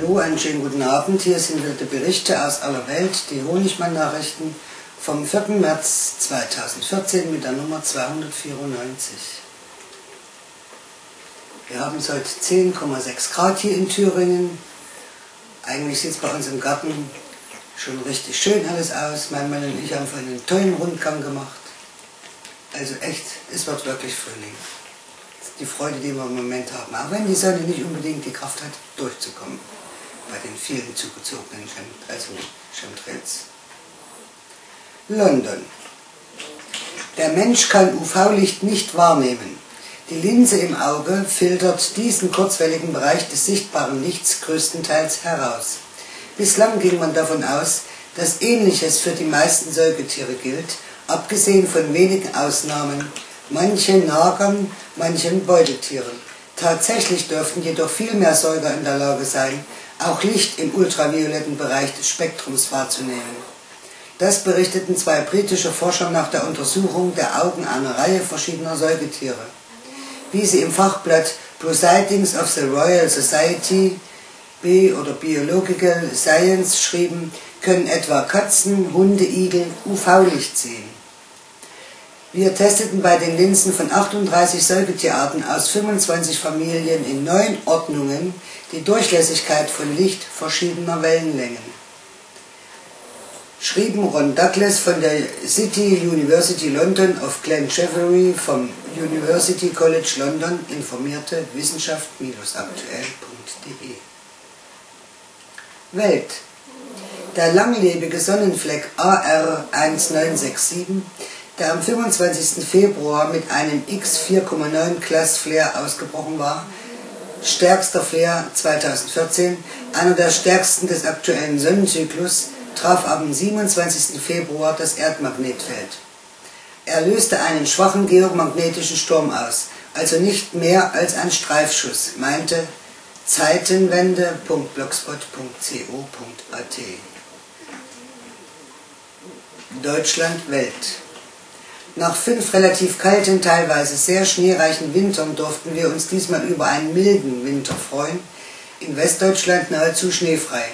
Hallo, einen schönen guten Abend. Hier sind wieder die Berichte aus aller Welt, die Honigmann-Nachrichten vom 4. März 2014 mit der Nummer 294. Wir haben es heute 10,6 Grad hier in Thüringen. Eigentlich sieht es bei uns im Garten schon richtig schön alles aus. Mein Mann und ich haben vorhin einen tollen Rundgang gemacht. Also echt, es wird wirklich Frühling die Freude, die wir im Moment haben. Auch wenn die Sonne nicht unbedingt die Kraft hat, durchzukommen bei den vielen zugezogenen also Chemtrails. London. Der Mensch kann UV-Licht nicht wahrnehmen. Die Linse im Auge filtert diesen kurzwelligen Bereich des sichtbaren Lichts größtenteils heraus. Bislang ging man davon aus, dass Ähnliches für die meisten Säugetiere gilt, abgesehen von wenigen Ausnahmen manchen Nagern, manchen Beutetieren. Tatsächlich dürften jedoch viel mehr Säuger in der Lage sein, auch Licht im ultravioletten Bereich des Spektrums wahrzunehmen. Das berichteten zwei britische Forscher nach der Untersuchung der Augen einer Reihe verschiedener Säugetiere. Wie sie im Fachblatt Proceedings of the Royal Society B oder Biological Science schrieben, können etwa Katzen, Hunde, Igel UV-Licht sehen. Wir testeten bei den Linsen von 38 Säugetierarten aus 25 Familien in neun Ordnungen die Durchlässigkeit von Licht verschiedener Wellenlängen. Schrieben Ron Douglas von der City University London of Glen Chevery vom University College London informierte wissenschaft-aktuell.de Welt Der langlebige Sonnenfleck AR 1967 der am 25. Februar mit einem X4,9 Class Flare ausgebrochen war, stärkster Flare 2014, einer der stärksten des aktuellen Sonnenzyklus, traf am 27. Februar das Erdmagnetfeld. Er löste einen schwachen geomagnetischen Sturm aus, also nicht mehr als ein Streifschuss, meinte Zeitenwende.blogspot.co.at Deutschland Welt nach fünf relativ kalten, teilweise sehr schneereichen Wintern durften wir uns diesmal über einen milden Winter freuen. In Westdeutschland nahezu schneefrei.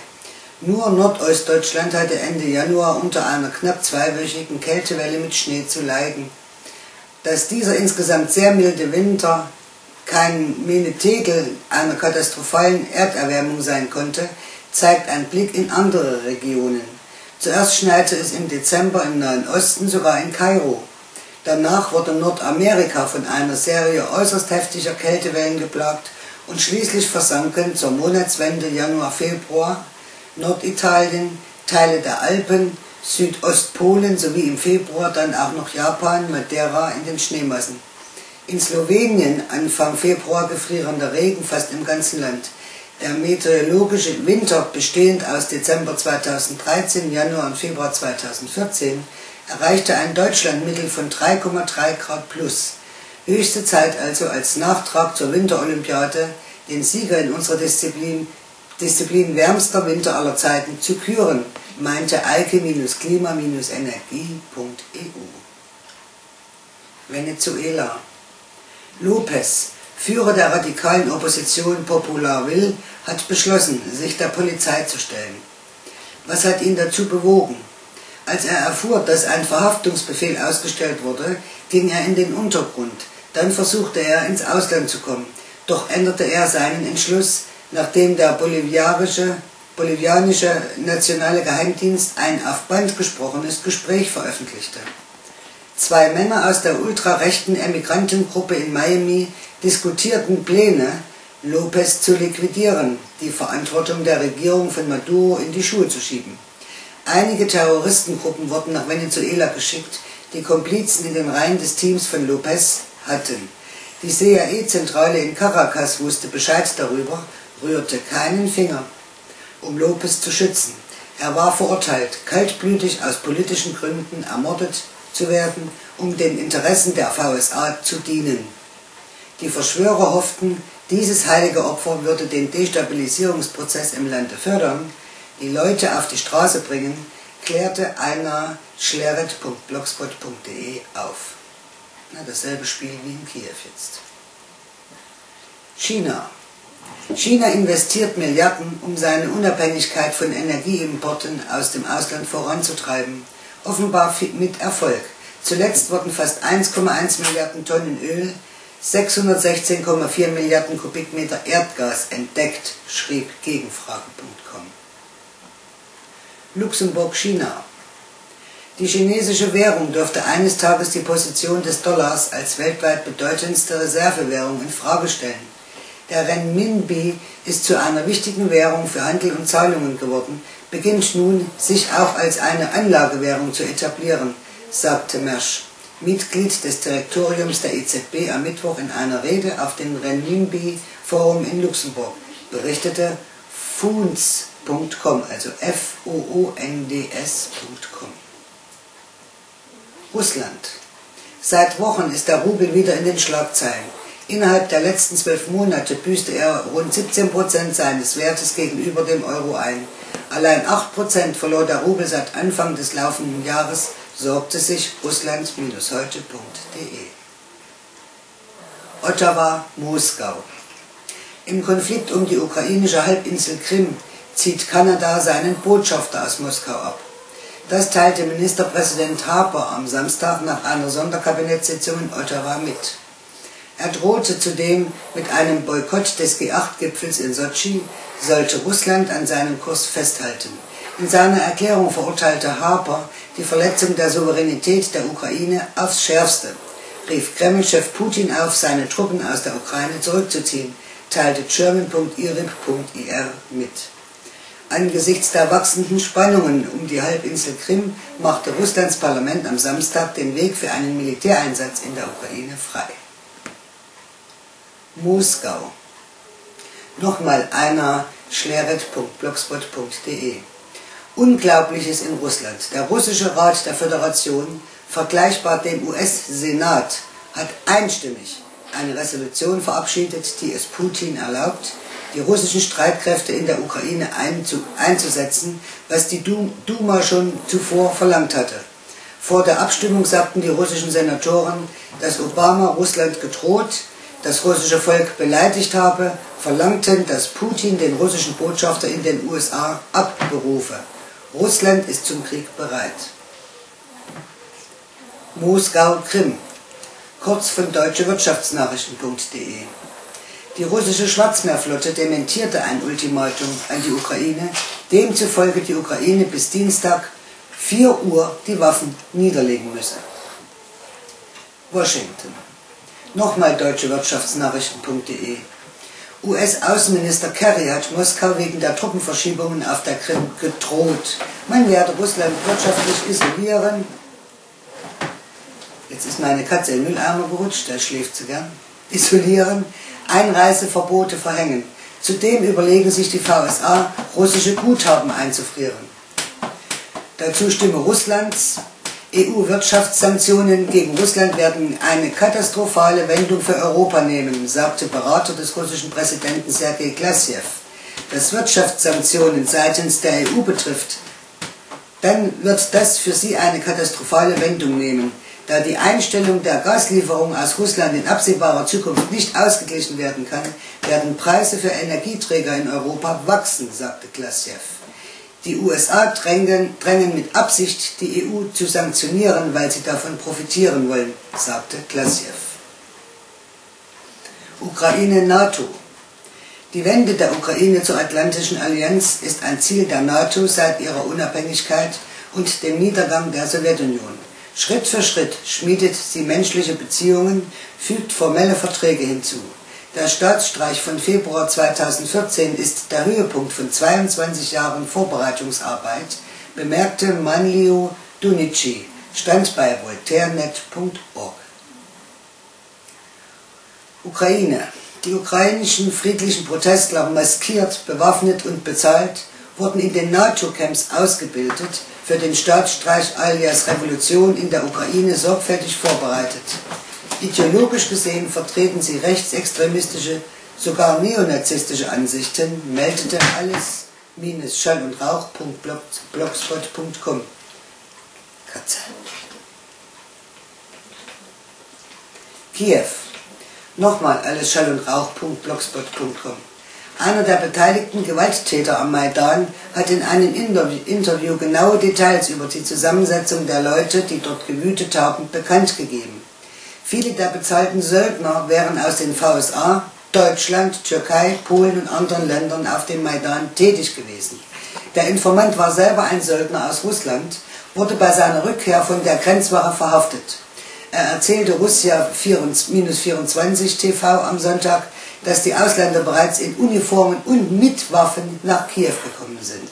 Nur Nordostdeutschland hatte Ende Januar unter einer knapp zweiwöchigen Kältewelle mit Schnee zu leiden. Dass dieser insgesamt sehr milde Winter kein Menetegel einer katastrophalen Erderwärmung sein konnte, zeigt ein Blick in andere Regionen. Zuerst schneite es im Dezember im Nahen Osten, sogar in Kairo. Danach wurde Nordamerika von einer Serie äußerst heftiger Kältewellen geplagt und schließlich versanken zur Monatswende Januar-Februar Norditalien, Teile der Alpen, Südostpolen sowie im Februar dann auch noch Japan, Madeira in den Schneemassen. In Slowenien Anfang Februar gefrierender Regen fast im ganzen Land. Der meteorologische Winter, bestehend aus Dezember 2013, Januar und Februar 2014, erreichte ein Deutschlandmittel von 3,3 Grad plus. Höchste Zeit also als Nachtrag zur Winterolympiade, den Sieger in unserer Disziplin, Disziplin wärmster Winter aller Zeiten zu küren, meinte eike-klima-energie.eu. Venezuela Lopez, Führer der radikalen Opposition Popular Will, hat beschlossen, sich der Polizei zu stellen. Was hat ihn dazu bewogen? Als er erfuhr, dass ein Verhaftungsbefehl ausgestellt wurde, ging er in den Untergrund. Dann versuchte er, ins Ausland zu kommen. Doch änderte er seinen Entschluss, nachdem der bolivianische, bolivianische nationale Geheimdienst ein auf Band gesprochenes Gespräch veröffentlichte. Zwei Männer aus der ultrarechten Emigrantengruppe in Miami diskutierten Pläne, Lopez zu liquidieren, die Verantwortung der Regierung von Maduro in die Schuhe zu schieben. Einige Terroristengruppen wurden nach Venezuela geschickt, die Komplizen in den Reihen des Teams von Lopez hatten. Die CIA-Zentrale in Caracas wusste Bescheid darüber, rührte keinen Finger, um Lopez zu schützen. Er war verurteilt, kaltblütig aus politischen Gründen ermordet zu werden, um den Interessen der VSA zu dienen. Die Verschwörer hofften, dieses heilige Opfer würde den Destabilisierungsprozess im Lande fördern, die Leute auf die Straße bringen, klärte einer schleret.blogspot.de auf. Na, dasselbe Spiel wie in Kiew jetzt. China. China investiert Milliarden, um seine Unabhängigkeit von Energieimporten aus dem Ausland voranzutreiben. Offenbar mit Erfolg. Zuletzt wurden fast 1,1 Milliarden Tonnen Öl, 616,4 Milliarden Kubikmeter Erdgas entdeckt, schrieb Gegenfrage.com. Luxemburg-China. Die chinesische Währung dürfte eines Tages die Position des Dollars als weltweit bedeutendste Reservewährung in Frage stellen. Der Renminbi ist zu einer wichtigen Währung für Handel und Zahlungen geworden, beginnt nun, sich auch als eine Anlagewährung zu etablieren, sagte Mersch, Mitglied des Direktoriums der EZB am Mittwoch in einer Rede auf dem Renminbi-Forum in Luxemburg, berichtete Foons.com, also F-O-O-N-D-S.com. Russland. Seit Wochen ist der Rubel wieder in den Schlagzeilen. Innerhalb der letzten zwölf Monate büßte er rund 17 Prozent seines Wertes gegenüber dem Euro ein. Allein 8 Prozent verlor der Rubel seit Anfang des laufenden Jahres, sorgte sich russland-heute.de. Ottawa, Moskau. Im Konflikt um die ukrainische Halbinsel Krim zieht Kanada seinen Botschafter aus Moskau ab. Das teilte Ministerpräsident Harper am Samstag nach einer Sonderkabinettssitzung in Ottawa mit. Er drohte zudem mit einem Boykott des G8-Gipfels in Sotschi, sollte Russland an seinem Kurs festhalten. In seiner Erklärung verurteilte Harper die Verletzung der Souveränität der Ukraine aufs Schärfste, rief Kreml-Chef Putin auf, seine Truppen aus der Ukraine zurückzuziehen, teilte German.irib.ir mit. Angesichts der wachsenden Spannungen um die Halbinsel Krim machte Russlands Parlament am Samstag den Weg für einen Militäreinsatz in der Ukraine frei. Moskau. Nochmal einer schleret.blogspot.de. Unglaubliches in Russland. Der russische Rat der Föderation, vergleichbar dem US-Senat, hat einstimmig eine Resolution verabschiedet, die es Putin erlaubt, die russischen Streitkräfte in der Ukraine einzusetzen, was die Duma schon zuvor verlangt hatte. Vor der Abstimmung sagten die russischen Senatoren, dass Obama Russland gedroht, das russische Volk beleidigt habe, verlangten, dass Putin den russischen Botschafter in den USA abberufe. Russland ist zum Krieg bereit. Moskau, Krim. Kurz von deutschewirtschaftsnachrichten.de. Die russische Schwarzmeerflotte dementierte ein Ultimatum an die Ukraine, demzufolge die Ukraine bis Dienstag 4 Uhr die Waffen niederlegen müsse. Washington. Nochmal deutschewirtschaftsnachrichten.de. US-Außenminister Kerry hat Moskau wegen der Truppenverschiebungen auf der Krim gedroht. Man werde Russland wirtschaftlich isolieren. Jetzt ist meine Katze im Mülleimer gerutscht, der schläft zu gern. Isolieren, Einreiseverbote verhängen. Zudem überlegen sich die VSA, russische Guthaben einzufrieren. Dazu Stimme Russlands, EU-Wirtschaftssanktionen gegen Russland werden eine katastrophale Wendung für Europa nehmen, sagte Berater des russischen Präsidenten Sergei Glasjew. Was Wirtschaftssanktionen seitens der EU betrifft, dann wird das für sie eine katastrophale Wendung nehmen. Da die Einstellung der Gaslieferung aus Russland in absehbarer Zukunft nicht ausgeglichen werden kann, werden Preise für Energieträger in Europa wachsen, sagte Glasjew. Die USA drängen, drängen mit Absicht, die EU zu sanktionieren, weil sie davon profitieren wollen, sagte Glasjew. Ukraine-NATO. Die Wende der Ukraine zur Atlantischen Allianz ist ein Ziel der NATO seit ihrer Unabhängigkeit und dem Niedergang der Sowjetunion. Schritt für Schritt schmiedet sie menschliche Beziehungen, fügt formelle Verträge hinzu. Der Staatsstreich von Februar 2014 ist der Höhepunkt von 22 Jahren Vorbereitungsarbeit, bemerkte Manlio Dunici, stand bei voltairenet.org. Ukraine. Die ukrainischen friedlichen Protestler, maskiert, bewaffnet und bezahlt, wurden in den NATO-Camps ausgebildet, für den Staatsstreich alias Revolution in der Ukraine sorgfältig vorbereitet. Ideologisch gesehen vertreten sie rechtsextremistische, sogar neonazistische Ansichten, meldete alles minus schall und rauch.blogspot.com. Katze. Kiew. Nochmal alles schall und rauch.blogspot.com. Einer der beteiligten Gewalttäter am Maidan hat in einem Interview genaue Details über die Zusammensetzung der Leute, die dort gewütet haben, bekannt gegeben. Viele der bezahlten Söldner wären aus den VSA, Deutschland, Türkei, Polen und anderen Ländern auf dem Maidan tätig gewesen. Der Informant war selber ein Söldner aus Russland, wurde bei seiner Rückkehr von der Grenzwache verhaftet. Er erzählte Russia 24 TV am Sonntag, dass die Ausländer bereits in Uniformen und mit Waffen nach Kiew gekommen sind.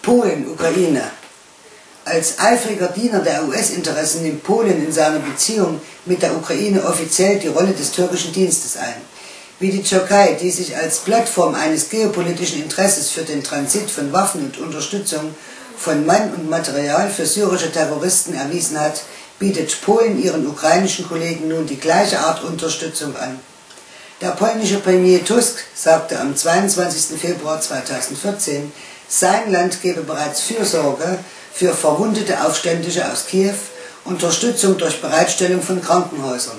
Polen, Ukraine. Als eifriger Diener der US-Interessen nimmt Polen in seiner Beziehung mit der Ukraine offiziell die Rolle des türkischen Dienstes ein. Wie die Türkei, die sich als Plattform eines geopolitischen Interesses für den Transit von Waffen und Unterstützung von Mann und Material für syrische Terroristen erwiesen hat, bietet Polen ihren ukrainischen Kollegen nun die gleiche Art Unterstützung an. Der polnische Premier Tusk sagte am 22. Februar 2014, sein Land gebe bereits Fürsorge für verwundete Aufständische aus Kiew, Unterstützung durch Bereitstellung von Krankenhäusern.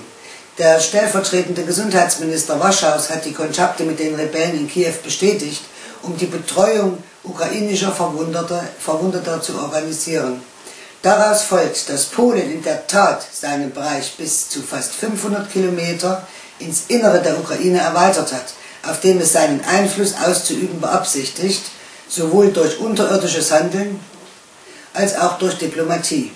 Der stellvertretende Gesundheitsminister Warschaus hat die Kontakte mit den Rebellen in Kiew bestätigt, um die Betreuung ukrainischer Verwundeter, Verwundeter zu organisieren. Daraus folgt, dass Polen in der Tat seinen Bereich bis zu fast 500 Kilometer ins Innere der Ukraine erweitert hat, auf dem es seinen Einfluss auszuüben beabsichtigt, sowohl durch unterirdisches Handeln als auch durch Diplomatie.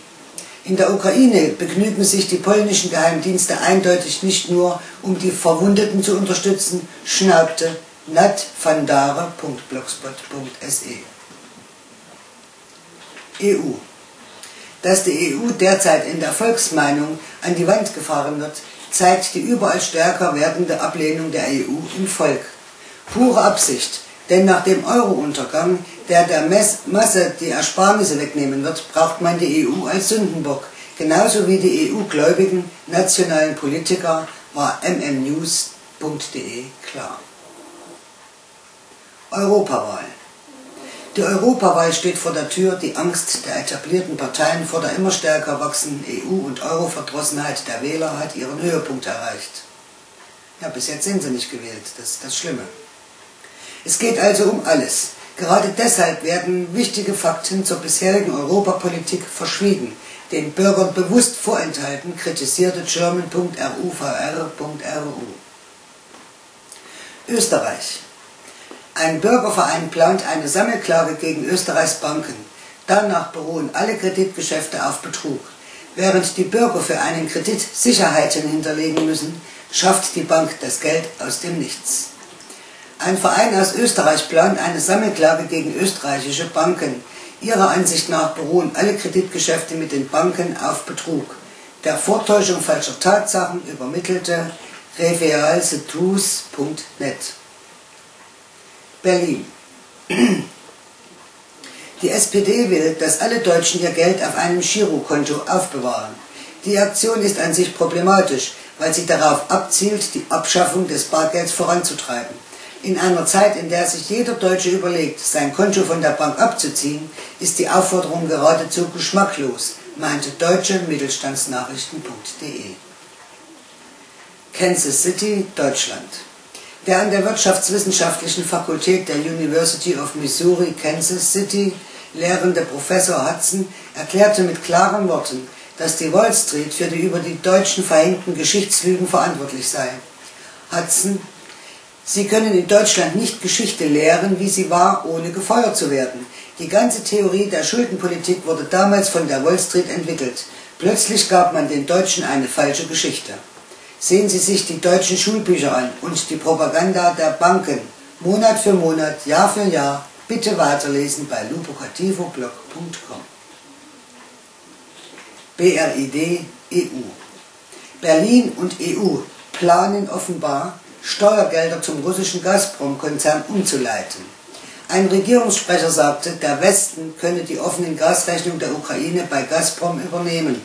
In der Ukraine begnügen sich die polnischen Geheimdienste eindeutig nicht nur, um die Verwundeten zu unterstützen, schnaubte natfandare.blogspot.se. EU Dass die EU derzeit in der Volksmeinung an die Wand gefahren wird, zeigt die überall stärker werdende Ablehnung der EU im Volk. Pure Absicht, denn nach dem Euro-Untergang, der der Masse die Ersparnisse wegnehmen wird, braucht man die EU als Sündenbock. Genauso wie die EU-gläubigen nationalen Politiker war mmnews.de klar. Europawahl. Die Europawahl steht vor der Tür, die Angst der etablierten Parteien vor der immer stärker wachsenden EU- und Euro-Verdrossenheit der Wähler hat ihren Höhepunkt erreicht. Ja, bis jetzt sind sie nicht gewählt, das ist das Schlimme. Es geht also um alles. Gerade deshalb werden wichtige Fakten zur bisherigen Europapolitik verschwiegen, den Bürgern bewusst vorenthalten, kritisierte german.ruvr.ru. Österreich. Ein Bürgerverein plant eine Sammelklage gegen Österreichs Banken. Danach beruhen alle Kreditgeschäfte auf Betrug. Während die Bürger für einen Kredit Sicherheiten hinterlegen müssen, schafft die Bank das Geld aus dem Nichts. Ein Verein aus Österreich plant eine Sammelklage gegen österreichische Banken. Ihrer Ansicht nach beruhen alle Kreditgeschäfte mit den Banken auf Betrug. Der Vortäuschung falscher Tatsachen übermittelte revealsetruth.net. Berlin. Die SPD will, dass alle Deutschen ihr Geld auf einem Girokonto aufbewahren. Die Aktion ist an sich problematisch, weil sie darauf abzielt, die Abschaffung des Bargelds voranzutreiben. In einer Zeit, in der sich jeder Deutsche überlegt, sein Konto von der Bank abzuziehen, ist die Aufforderung geradezu geschmacklos, meinte deutsche Mittelstandsnachrichten.de. Kansas City, Deutschland. Der an der Wirtschaftswissenschaftlichen Fakultät der University of Missouri, Kansas City lehrende Professor Hudson erklärte mit klaren Worten, dass die Wall Street für die über die Deutschen verhängten Geschichtslügen verantwortlich sei. Hudson Sie können in Deutschland nicht Geschichte lehren, wie sie war, ohne gefeuert zu werden. Die ganze Theorie der Schuldenpolitik wurde damals von der Wall Street entwickelt. Plötzlich gab man den Deutschen eine falsche Geschichte. Sehen Sie sich die deutschen Schulbücher an und die Propaganda der Banken. Monat für Monat, Jahr für Jahr. Bitte weiterlesen bei lupocativoblog.com. BRID EU Berlin und EU planen offenbar, Steuergelder zum russischen Gazprom-Konzern umzuleiten. Ein Regierungssprecher sagte, der Westen könne die offenen Gasrechnungen der Ukraine bei Gazprom übernehmen.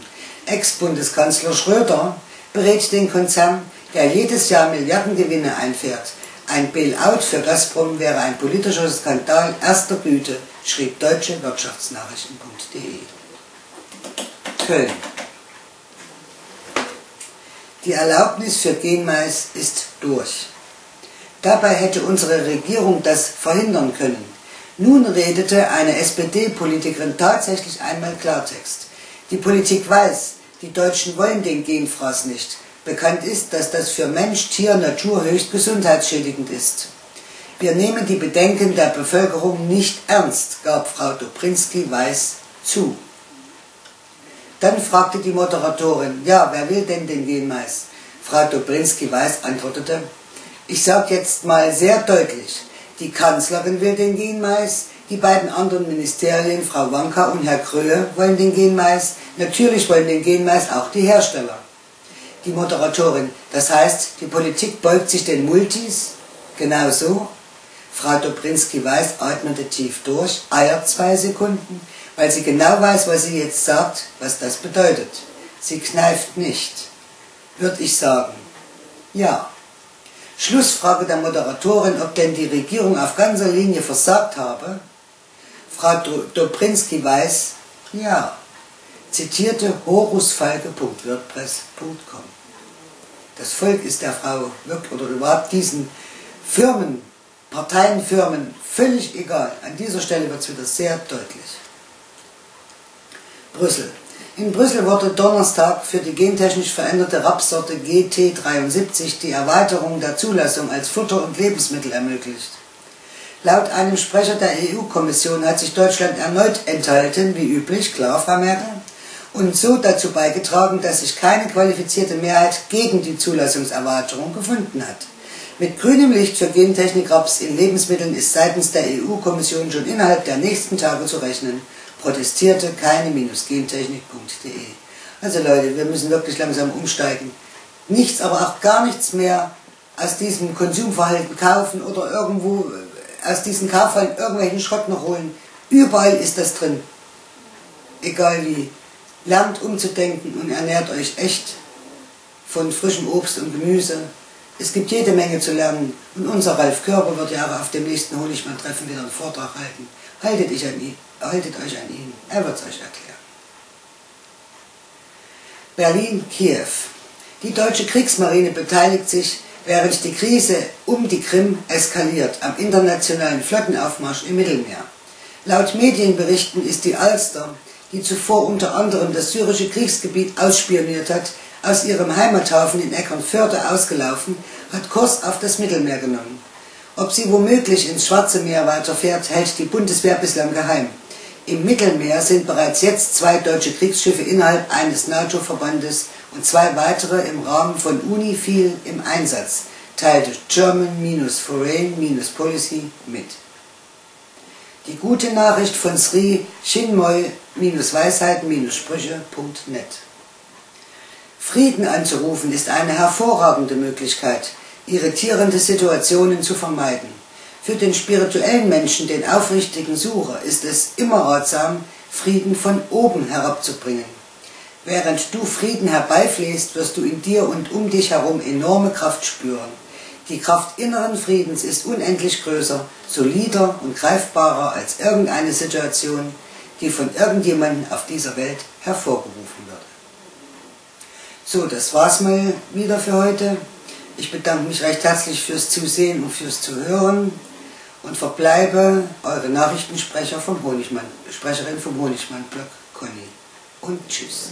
Ex-Bundeskanzler Schröder berät den Konzern, der jedes Jahr Milliardengewinne einfährt. Ein Bailout für Gazprom wäre ein politischer Skandal erster Güte, schrieb deutsche Wirtschaftsnachrichten.de. Köln die Erlaubnis für Genmais ist durch. Dabei hätte unsere Regierung das verhindern können. Nun redete eine SPD-Politikerin tatsächlich einmal Klartext. Die Politik weiß, die Deutschen wollen den Genfraß nicht. Bekannt ist, dass das für Mensch, Tier, Natur höchst gesundheitsschädigend ist. Wir nehmen die Bedenken der Bevölkerung nicht ernst, gab Frau Dobrinski-Weiß zu. Dann fragte die Moderatorin, ja, wer will denn den Genmais? Frau Dobrinski-Weiß antwortete, ich sage jetzt mal sehr deutlich, die Kanzlerin will den Genmais, die beiden anderen Ministerien, Frau Wanka und Herr Kröhe, wollen den Genmais, natürlich wollen den Genmais auch die Hersteller. Die Moderatorin, das heißt, die Politik beugt sich den Multis, genau so, Frau Dobrinski-Weiß atmete tief durch, eiert zwei Sekunden, weil sie genau weiß, was sie jetzt sagt, was das bedeutet. Sie kneift nicht. Würde ich sagen, ja. Schlussfrage der Moderatorin, ob denn die Regierung auf ganzer Linie versagt habe. Frau Dobrinski weiß, ja. Zitierte horusfalke.wordpress.com. Das Volk ist der Frau wirklich oder überhaupt diesen Firmen Parteien, Firmen, völlig egal. An dieser Stelle wird es wieder sehr deutlich. Brüssel. In Brüssel wurde Donnerstag für die gentechnisch veränderte Rapsorte GT73 die Erweiterung der Zulassung als Futter- und Lebensmittel ermöglicht. Laut einem Sprecher der EU-Kommission hat sich Deutschland erneut enthalten, wie üblich, klar, Frau Merkel, und so dazu beigetragen, dass sich keine qualifizierte Mehrheit gegen die Zulassungserweiterung gefunden hat. Mit grünem Licht für Gentechnik-Raps in Lebensmitteln ist seitens der EU-Kommission schon innerhalb der nächsten Tage zu rechnen, protestierte keine-gentechnik.de. Also Leute, wir müssen wirklich langsam umsteigen. Nichts, aber auch gar nichts mehr aus diesem Konsumverhalten kaufen oder irgendwo aus diesen Kaufhallen irgendwelchen Schrott noch holen. Überall ist das drin. Egal wie. Lernt umzudenken und ernährt euch echt von frischem Obst und Gemüse es gibt jede Menge zu lernen. Und unser Ralf Körber wird ja auf dem nächsten Honigmann-Treffen wieder einen Vortrag halten. Haltet, ich an ihn, haltet euch an ihn, er wird es euch erklären. Berlin-Kiew. Die deutsche Kriegsmarine beteiligt sich, während die Krise um die Krim eskaliert, am internationalen Flottenaufmarsch im Mittelmeer. Laut Medienberichten ist die Alster, die zuvor unter anderem das syrische Kriegsgebiet ausspioniert hat, aus ihrem Heimathafen in Eckernförde ausgelaufen, hat Kurs auf das Mittelmeer genommen. Ob sie womöglich ins Schwarze Meer weiterfährt, hält die Bundeswehr bislang geheim. Im Mittelmeer sind bereits jetzt zwei deutsche Kriegsschiffe innerhalb eines NATO-Verbandes und zwei weitere im Rahmen von UNIFIL im Einsatz, teilte German-Foreign-Policy mit. Die gute Nachricht von Sri Chinmoy-Weisheiten-Sprüche.net Frieden anzurufen ist eine hervorragende Möglichkeit, irritierende Situationen zu vermeiden. Für den spirituellen Menschen, den aufrichtigen Sucher, ist es immer ratsam, Frieden von oben herabzubringen. Während du Frieden herbeiflehst, wirst du in dir und um dich herum enorme Kraft spüren. Die Kraft inneren Friedens ist unendlich größer, solider und greifbarer als irgendeine Situation, die von irgendjemandem auf dieser Welt hervorgerufen wird. So, das war's mal wieder für heute. Ich bedanke mich recht herzlich fürs Zusehen und fürs Zuhören und verbleibe eure Nachrichtensprecher vom Honigmann, Sprecherin vom Honigmann-Blog Conny. Und tschüss.